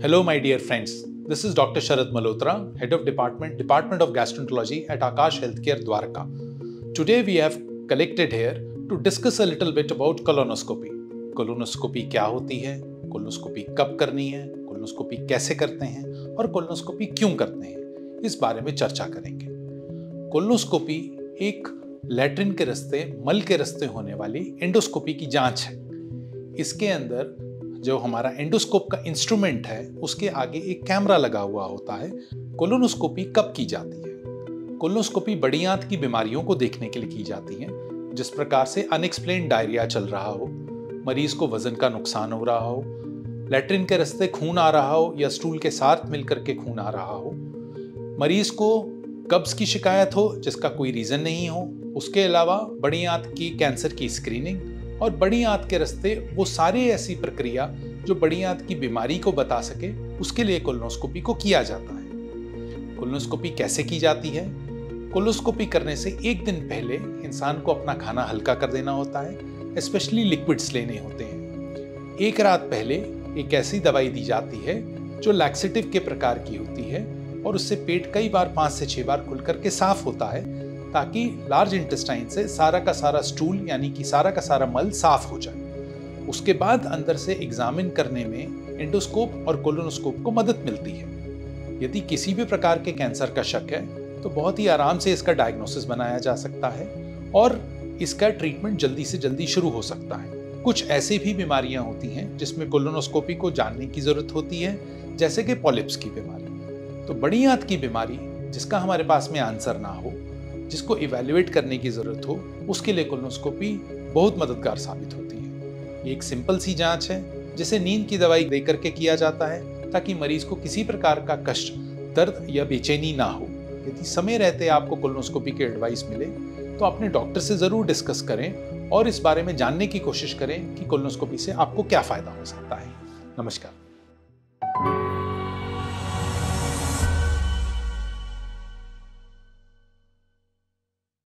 Hello, my dear friends. This is Dr. Sharad Malhotra, Head of Department, Department of Gastroenterology at Akash Healthcare Dwarka. Today we have collected here to discuss a little bit about colonoscopy. Colonoscopy क्या होती है colonoscopy कब करनी है colonoscopy कैसे करते हैं और कोलोनोस्कोपी क्यों करते हैं इस बारे में चर्चा करेंगे कोलोनोस्कोपी एक लैट्रिन के रास्ते मल के रास्ते होने वाली एंडोस्कोपी की जाँच है इसके अंदर जो हमारा एंडोस्कोप का इंस्ट्रूमेंट है, उसके आगे एक कैमरा लगा हुआ होता है। कोलोनोस्कोपी कब की जाती है? कोलोनोस्कोपी बड़ी आंत की बीमारियों को देखने के लिए की जाती है, जिस प्रकार से अनएक्सप्लेन डायरिया चल रहा हो, मरीज़ को वज़न का नुकसान हो रहा हो, लेटरिन के रास्ते खून आ रहा हो या स्टूल के साथ मिलकर के खून आ रहा हो, मरीज़ को कब्ज की शिकायत हो, जिसका कोई रीज़न नहीं हो, उसके अलावा बड़ी आंत की कैंसर की स्क्रीनिंग और बड़ी आंत के रस्ते वो सारी ऐसी प्रक्रिया जो बड़ी आंत की बीमारी को बता सके, उसके लिए कोलोनोस्कोपी को किया जाता है। कोलोनोस्कोपी कैसे की जाती है? कोलोस्कोपी करने से एक दिन पहले इंसान को अपना खाना हल्का कर देना होता है स्पेशली लिक्विड्स लेने होते हैं। एक रात पहले एक ऐसी दवाई दी जाती है, जो लैक्सेटिव के प्रकार की होती है और उससे पेट कई बार पाँच से छः बार खुल करके साफ़ होता है ताकि लार्ज इंटेस्टाइन से सारा का सारा स्टूल यानी कि सारा का सारा मल साफ़ हो जाए। उसके बाद अंदर से एग्जामिन करने में एंडोस्कोप और कोलोनोस्कोप को मदद मिलती है। यदि किसी भी प्रकार के कैंसर का शक है तो बहुत ही आराम से इसका डायग्नोसिस बनाया जा सकता है और इसका ट्रीटमेंट जल्दी से जल्दी शुरू हो सकता है। कुछ ऐसी भी बीमारियाँ होती हैं जिसमें कोलोनोस्कोपी को जानने की ज़रूरत होती है, जैसे कि पॉलिप्स की बीमारी। तो बड़ी आंत की बीमारी जिसका हमारे पास में आंसर ना हो जिसको इवेल्युएट करने की ज़रूरत हो, उसके लिए कोलोनोस्कोपी बहुत मददगार साबित होती है। ये एक सिंपल सी जाँच है, जिसे नींद की दवाई दे करके किया जाता है, ताकि मरीज़ को किसी प्रकार का कष्ट, दर्द या बेचैनी ना हो। यदि समय रहते आपको कोलोनोस्कोपी की एडवाइस मिले तो अपने डॉक्टर से ज़रूर डिस्कस करें और इस बारे में जानने की कोशिश करें कि कोलोनोस्कोपी से आपको क्या फ़ायदा हो सकता है। नमस्कार।